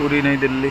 पूरी नई दिल्ली।